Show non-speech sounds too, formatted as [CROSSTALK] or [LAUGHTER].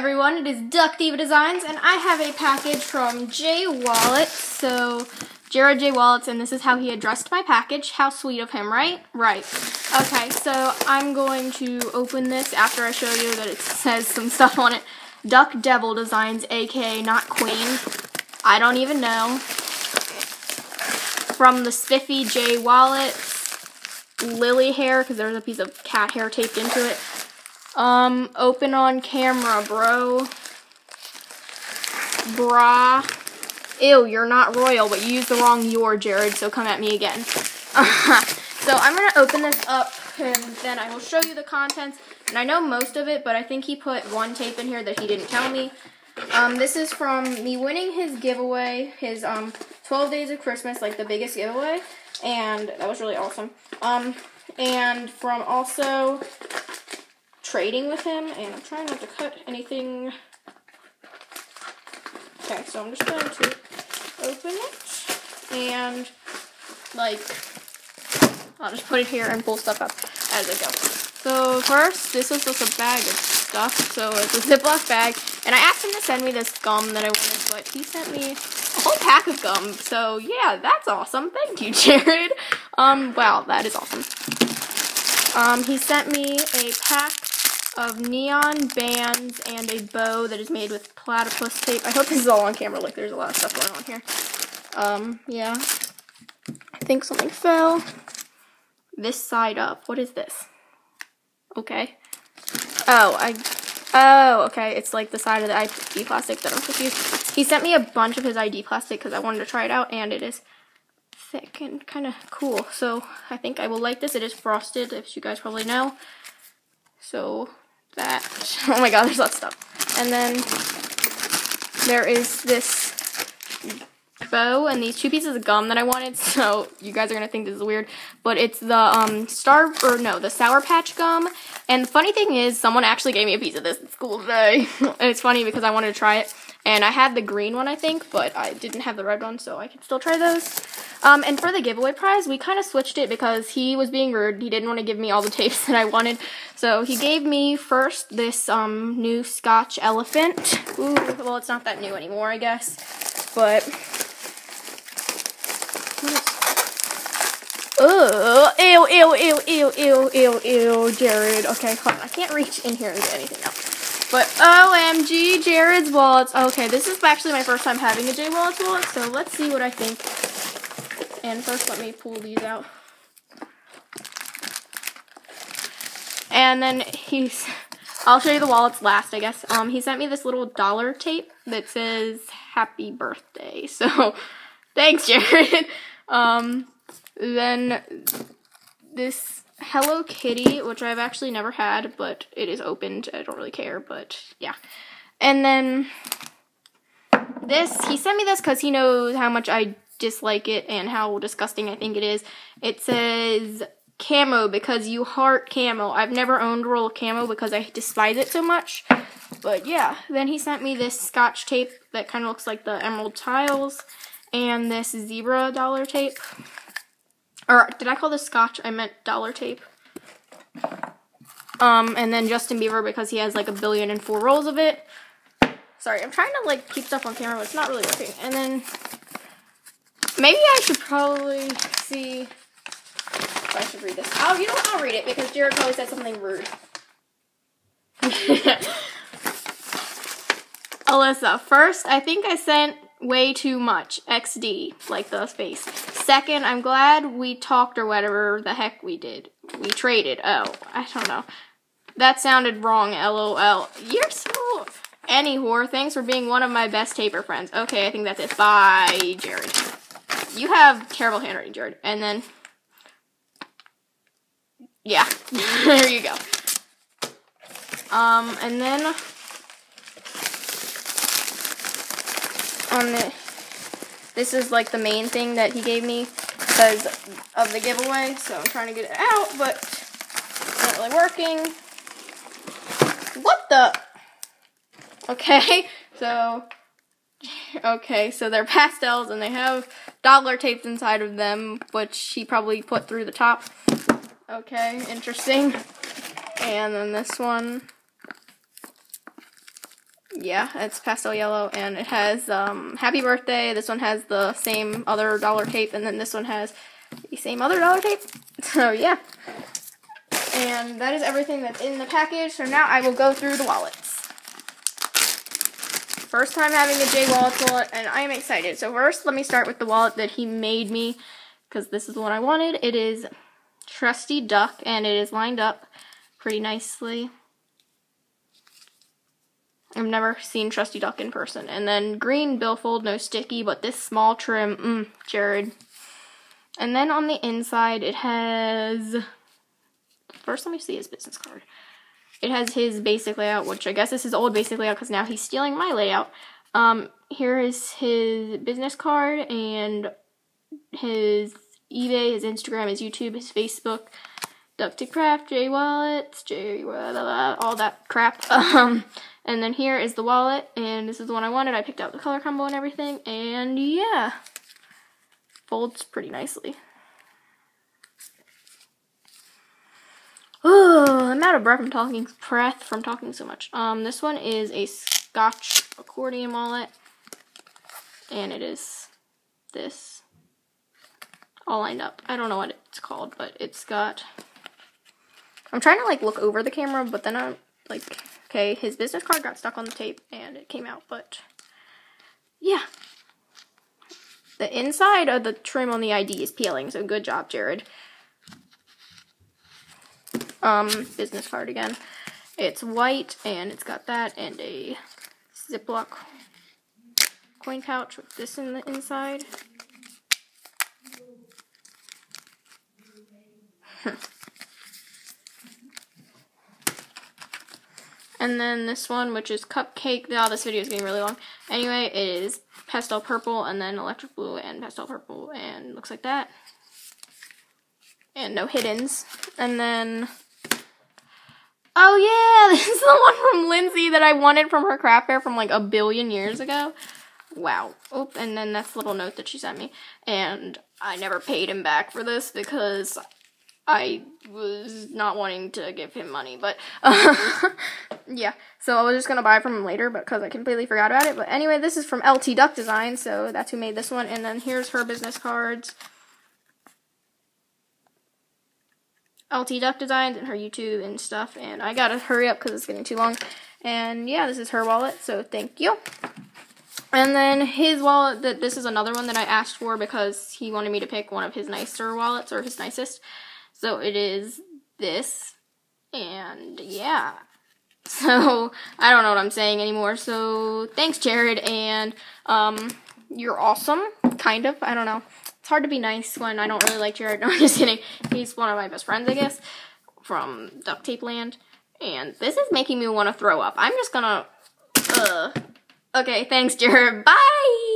everyone, it is Duct Diva Designs, and I have a package from J Wallet. So, Jared J. Wallets, and this is how he addressed my package. How sweet of him, right? Right. Okay, so I'm going to open this after I show you that it says some [LAUGHS] stuff on it. Duck Devil Designs, aka not Queen. I don't even know. From the Spiffy J. Wallet, Lily hair, because there's a piece of cat hair taped into it. Um, open on camera, bro. Bra. Ew, you're not royal, but you used the wrong your, Jared, so come at me again. [LAUGHS] so I'm going to open this up, and then I will show you the contents. And I know most of it, but I think he put one tape in here that he didn't tell me. Um, this is from me winning his giveaway, his um 12 Days of Christmas, like the biggest giveaway, and that was really awesome. Um, and from also trading with him, and I'm trying not to cut anything. Okay, so I'm just going to open it, and, like, I'll just put it here and pull stuff up as I go. So first, this is just a bag of stuff, so it's a Ziploc bag, and I asked him to send me this gum that I wanted, but he sent me a whole pack of gum, so yeah, that's awesome. Thank you, [LAUGHS] Jared. Um, wow, that is awesome. Um, he sent me a pack of neon bands and a bow that is made with platypus tape. I hope this is all on camera, like there's a lot of stuff going on here. Um, yeah. I think something fell. This side up. What is this? Okay. Oh, I, oh, okay. It's like the side of the ID plastic that I'm confused. He sent me a bunch of his ID plastic because I wanted to try it out, and it is thick and kind of cool. So I think I will like this. It is frosted, as you guys probably know. So that. [LAUGHS] Oh my god, there's lots of stuff. And then there is this bow and these two pieces of gum that I wanted. [LAUGHS] So you guys are gonna think this is weird, but it's the um star or no, the Sour Patch gum. And the funny thing is, someone actually gave me a piece of this at school today. and [LAUGHS] it's funny because I wanted to try it. And I had the green one, I think, but I didn't have the red one, so I could still try those. Um, and for the giveaway prize, we kind of switched it because he was being rude. He didn't want to give me all the [LAUGHS] tapes that I wanted. So he gave me first this um, new Scotch Elephant. Ooh, well, it's not that new anymore, I guess. But... Ugh, ew, ew, ew, ew, ew, ew, ew, Jared. Okay, hold on. I can't reach in here and get anything else. But OMG, Jared's wallets. Okay, this is actually my first time having a J Wallets wallet, so let's see what I think. And first, let me pull these out. And then he's, I'll show you the wallets last, I guess. Um, he sent me this little dollar tape that says happy birthday. [LAUGHS] So, thanks, Jared. [LAUGHS] um, then this Hello Kitty, which I've actually never had, but it is opened. I don't really care, but yeah. And then this, he sent me this because he knows how much I dislike it and how disgusting I think it is. It says camo because you heart camo. I've never owned roll of camo because I despise it so much. But yeah, then he sent me this scotch tape that kind of looks like the emerald tiles and this zebra dollar tape. Or did I call this scotch? I meant dollar tape. Um, and then Justin Bieber because he has like a billion and four rolls of it. Sorry, I'm trying to like keep stuff on camera, but it's not really working. And then maybe I should probably see if I should read this. Oh, you know what? I'll read it because Jared probably said something rude. [LAUGHS] Alyssa, first, I think I sent way too much. XD, like the space. Second, I'm glad we talked or whatever the heck we did. We traded. Oh, I don't know. That sounded wrong, lol. You're so... Any whore, thanks for being one of my best taper friends. Okay, I think that's it. Bye, Jared. You have terrible handwriting, Jared. And then... Yeah, [LAUGHS] there you go. Um, and then... On the this is like the main thing that he gave me because of the giveaway. So I'm trying to get it out, but it's not really working. What the? Okay, [LAUGHS] so okay, so they're pastels and they have dollar tapes inside of them, which he probably put through the top. Okay, interesting. And then this one. Yeah, it's pastel yellow, and it has um, Happy Birthday. This one has the same other dollar tape, and then this one has the same other dollar tape. [LAUGHS] So yeah, and that is everything that's in the package. So now I will go through the wallets. First time having a J Wallets wallet, and I am excited. So first, let me start with the wallet that he made me, because this is the one I wanted. It is Trusty Duck, and it is lined up pretty nicely. I've never seen Trusty Duck in person. And then green billfold, no sticky, but this small trim, mm, Jared. And then on the inside, it has. First, let me see his business card. It has his basic layout, which I guess is his old basic layout because now he's stealing my layout. Um, here is his business card and his eBay, his Instagram, his YouTube, his Facebook, Duck to Craft, J Wallets, J all that crap. [LAUGHS] Um, and then here is the wallet, and this is the one I wanted. I picked out the color combo and everything, and yeah, folds pretty nicely. Oh, I'm out of breath from talking breath from talking so much. Um, this one is a Scotch accordion wallet, and it is this all lined up. I don't know what it's called, but it's got. I'm trying to like look over the camera, but then I'm like Okay, his business card got stuck on the tape and it came out, but yeah. The inside of the trim on the ID is peeling, so good job, Jared. Um, business card again. It's white and it's got that and a Ziploc coin pouch with this in the inside. [LAUGHS] And then this one, which is Cupcake. Oh, this video is getting really long. Anyway, it is pastel purple and then electric blue and pastel purple and looks like that. And no hiddens. And then, oh yeah, [LAUGHS] this is the one from Lindsay that I wanted from her craft fair from like a billion years ago. Wow. Oh, and then that's the little note that she sent me. And I never paid him back for this because I was not wanting to give him money, but uh, [LAUGHS] yeah. So I was just gonna buy from him later, but because I completely forgot about it. But anyway, this is from LT Duck Design, so that's who made this one. And then here's her business cards. LT Duck Designs and her YouTube and stuff. And I gotta hurry up because it's getting too long. And yeah, this is her wallet, so thank you. And then his wallet, that this is another one that I asked for because he wanted me to pick one of his nicer wallets or his nicest. So it is this. And yeah. [LAUGHS] So I don't know what I'm saying anymore. So thanks, Jared. And um, you're awesome. Kind of. I don't know. It's hard to be nice when I don't really like Jared. [LAUGHS] No, I'm just kidding. He's one of my best friends, I guess, from Duct Tape Land. And this is making me want to throw up. I'm just gonna. Uh. Okay, thanks, Jared. Bye!